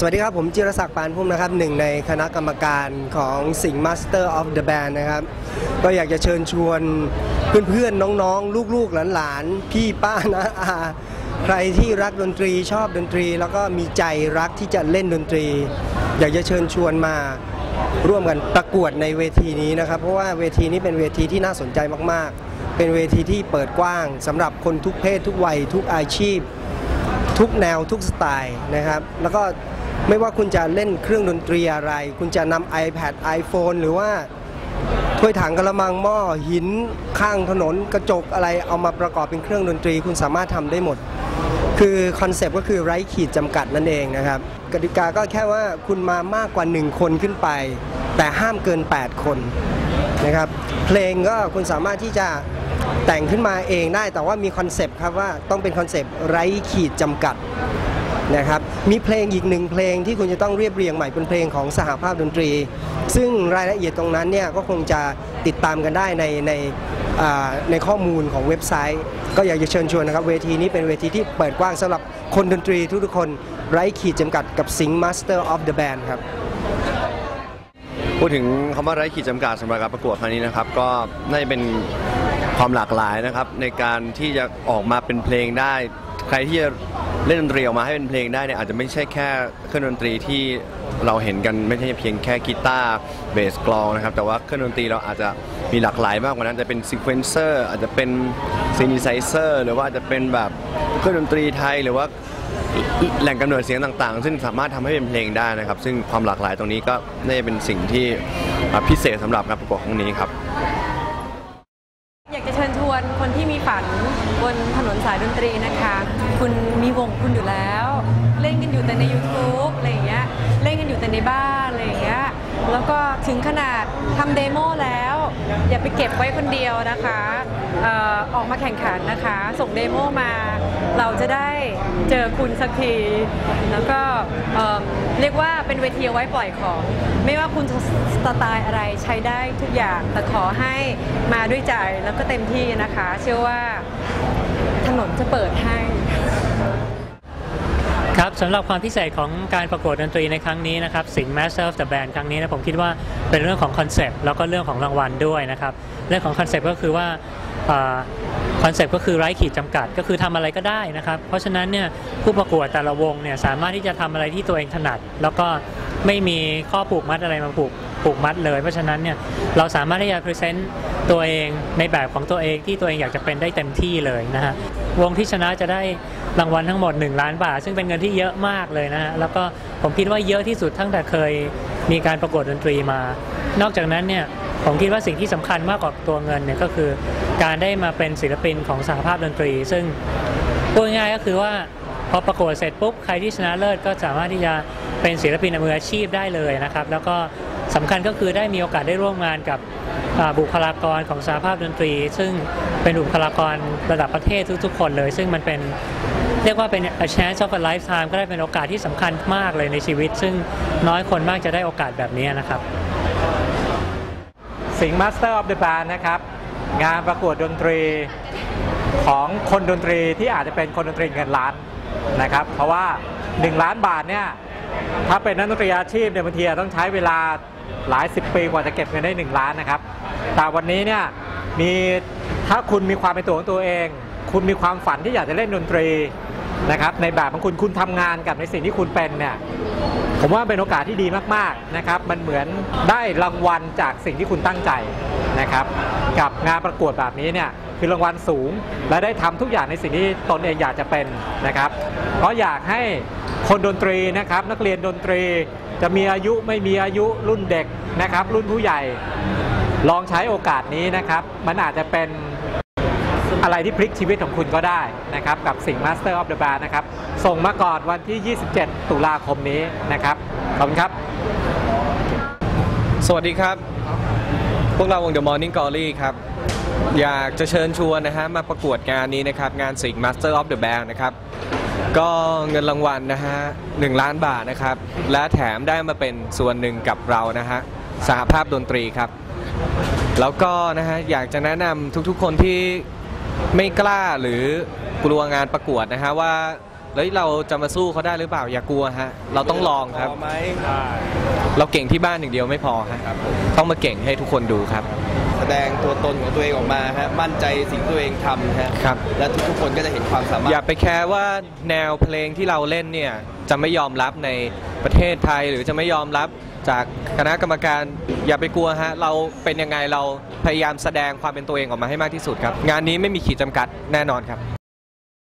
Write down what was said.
สวัสดีครับ ผมจิรศักดิ์ปานพุ่มนะครับหนึ่งในคณะกรรมการของสิงห์ Master of the Band นะครับ ก็อยากจะเชิญชวนเพื่อนๆ น้องๆ ลูกๆ หลานๆ พี่ป้านะอาใครที่รักดนตรีชอบดนตรี แล้วก็มีใจรักที่จะเล่นดนตรี อยากจะเชิญชวนมาร่วมกันประกวดในเวทีนี้นะครับ เพราะว่าเวทีนี้เป็นเวทีที่น่าสนใจมากๆ เป็นเวทีที่เปิดกว้างสำหรับคนทุกเพศทุกวัยทุกอาชีพ ทุกแนวทุกสไตล์นะครับ แล้วก็ ไม่ว่าคุณจะเล่นเครื่องดนตรีอะไร คุณจะนำ iPad iPhone หรือว่าถ้วยถังกระมังหม้อหินข้างถนนกระจกอะไรเอามาประกอบเป็นเครื่องดนตรี คุณสามารถทำได้หมด คือคอนเซปต์ก็คือไร้ขีดจำกัดนั่นเองนะครับกติกาก็แค่ว่าคุณมามากกว่า 1 คนขึ้นไป แต่ห้ามเกิน 8 คนนะครับเพลงก็คุณสามารถที่จะแต่งขึ้นมาเองได้แต่ว่ามีคอนเซปต์ครับว่าต้องเป็นคอนเซปต์ไร้ขีดจำกัด นะครับมีเพลงอีกหนึ่งเพลงที่คุณจะต้องเรียบเรียงใหม่เป็นเพลงของสหภาพดนตรี ซึ่งรายละเอียดตรงนั้นเนี่ยก็คงจะติดตามกันได้ในในในข้อมูลของเว็บไซต์ ก็อยากจะเชิญชวนนะครับ เวทีนี้เป็นเวทีที่เปิดกว้างสำหรับคนดนตรีทุกๆคนไร้ขีดจำกัดกับสิงห์ Master of the Band ครับพูดถึงคำว่าไร้ขีดจำกัดสำหรับการประกวดครั้งนี้นะครับ ก็น่าจะเป็นความหลากหลายนะครับ ในการที่จะออกมาเป็นเพลงได้ ใครที่จะเล่นดนตรีออกมาให้เป็นเพลงได้เนี่ยอาจจะไม่ใช่แค่เครื่องดนตรีที่เราเห็นกันไม่ใช่เพียงแค่กีตาร์เบสกลองนะครับแต่ว่าเครื่องดนตรีเราอาจจะมีหลากหลายมากกว่านั้นจะเป็น sequencer อาจจะเป็น synthesizer หรือว่าอาจจะเป็นแบบเครื่องดนตรีไทยหรือว่าแหล่งกำเนิดเสียงต่างๆ ซึ่งสามารถทำให้เป็นเพลงได้นะครับ ซึ่งความหลากหลายตรงนี้ก็น่าจะเป็นสิ่งที่พิเศษสำหรับการประกวดครั้งนี้ครับ วนคนที่มีฝันบนถนนสายดนตรีนะคะ คุณมีวงคุณอยู่แล้ว เล่นกันอยู่แต่ใน YouTube อะไรอย่างเงี้ยเล่นกันอยู่แต่ในบ้านอะไรอย่างเงี้ย แล้วก็ถึงขนาดทำเดโมแล้ว อย่าไปเก็บไว้คนเดียวนะคะออออกมาแข่งขันนะคะ ส่งเดโมมา เราจะได้เจอคุณสักที แล้วก็เรียกว่าเป็นเวทีไว้ปล่อยของ ไม่ว่าคุณสไตล์อะไรใช้ได้ทุกอย่างแต่ขอให้มาด้วยใจแล้วก็เต็มที่นะคะ เชื่อว่าถนนจะเปิดให้ ครับสำหรับความพิเศษของการประกวดดนตรีในครั้งนี้นะครับสิงห์ Master of the Band ครั้งนี้นะผมคิดว่าเป็นเรื่องของคอนเซปต์แล้วก็เรื่องของรางวัลด้วยนะครับเรื่องของคอนเซปต์ก็คือว่าคอนเซปต์ก็คือไร้ขีดจำกัดก็คือทำอะไรก็ได้นะครับ เพราะฉะนั้นเนี่ยผู้ประกวดแต่ละวงเนี่ยสามารถที่จะทำอะไรที่ตัวเองถนัด แล้วก็ ไม่มีข้อผูกมัดอะไรมาผูกผูกมัดเลย เพราะฉะนั้นเนี่ยเราสามารถที่จะ present ตัวเองในแบบของตัวเองที่ตัวเองอยากจะเป็นได้เต็มที่เลยนะฮะวงที่ชนะจะได้รางวัลทั้งหมด 1 ล้านบาท ซึ่งเป็นเงินที่เยอะมากเลยนะฮะแล้วก็ผมคิดว่าเยอะที่สุดตั้งแต่เคยมีการประกวดดนตรีมา นอกจากนั้นเนี่ยผมคิดว่าสิ่งที่สำคัญมากกว่าตัวเงินเนี่ยก็คือ การได้มาเป็นศิลปินของสหภาพดนตรี ซึ่งพูดง่ายก็คือว่า พอประกวดเสร็จปุ๊บใครที่ชนะเลิศก็สามารถที่จะเป็นศิลปินมืออาชีพได้เลยนะครับ แล้วก็สำคัญก็คือได้มีโอกาสได้ร่วมงานกับบุคลากรของสหภาพดนตรี ซึ่งเป็นบุคลากรระดับประเทศทุกๆ คนเลย ซึ่งมันเป็นเรียกว่าเป็น a chance of a lifetime ก็ได้เป็นโอกาสที่สำคัญมากเลยในชีวิต ซึ่งน้อยคนมากจะได้โอกาสแบบนี้นะครับ สิงห์ Master of the Band นะครับ งานประกวดดนตรีของคนดนตรีที่อาจจะเป็นคนดนตรีเงินล้าน นะครับ เพราะว่า 1 ล้านบาทเนี่ยถ้าเป็นนักดนตรีอาชีพเนี่ยบางทีต้องใช้เวลาหลายสิบปีกว่าจะเก็บเงินได้ 1 ล้านนะครับ แต่วันนี้เนี่ยมีถ้าคุณมีความเป็นตัวของตัวเอง คุณมีความฝันที่อยากจะเล่นดนตรีนะครับในแบบของคุณคุณทำงานกับในสิ่งที่คุณเป็นเนี่ยผมว่าเป็นโอกาสที่ดีมากๆนะครับมันเหมือนได้รางวัลจากสิ่งที่คุณตั้งใจ นะครับกับงานประกวดแบบนี้เนี่ยคือรางวัลสูง และได้ทำทุกอย่างในสิ่งที่ตนเองอยากจะเป็นนะครับเพราะอยากให้คนดนตรีนะครับนักเรียนดนตรีจะมีอายุไม่มีอายุรุ่นเด็กนะครับ รุ่นผู้ใหญ่ลองใช้โอกาสนี้นะครับ มันอาจจะเป็นอะไรที่พลิกชีวิตของคุณก็ได้นะครับ กับสิ่ง Master of the Band นะครับ ส่งมาก่อนวันที่ 27 ตุลาคมนี้นะครับ ขอบคุณครับ สวัสดีครับ พวกเราวง The Morning Glory ครับ อยากจะเชิญชวนนะฮะมาประกวดงานนี้นะครับ งานสิง Master of the Band นะครับ ก็เงินรางวัลนะฮะหนึ่งล้านบาทนะครับ และแถมได้มาเป็นส่วนหนึ่งกับเรานะฮะสหภาพดนตรีครับ แล้วก็นะฮะอยากจะแนะนำทุกๆคนที่ไม่กล้าหรือกลัวงานประกวดนะฮะว่า แล้วเราจะมาสู้เขาได้หรือเปล่าอย่ากลัวฮะเราต้องลองครับ พอไหมเราเก่งที่บ้านอย่างเดียวไม่พอฮะครับผมต้องมาเก่งให้ทุกคนดูครับ แสดงตัวตนของตัวเองออกมาฮะมั่นใจสิ่งที่ตัวเองทำฮะครับ และทุกๆคนก็จะเห็นความสามารถ อย่าไปแคร์ว่าแนวเพลงที่เราเล่นเนี่ยจะไม่ยอมรับในประเทศไทยหรือจะไม่ยอมรับจากคณะกรรมการอย่าไปกลัวฮะเราเป็นยังไงเราพยายามแสดงความเป็นตัวเองออกมาให้มากที่สุดครับ งานนี้ไม่มีขีดจำกัดแน่นอนครับ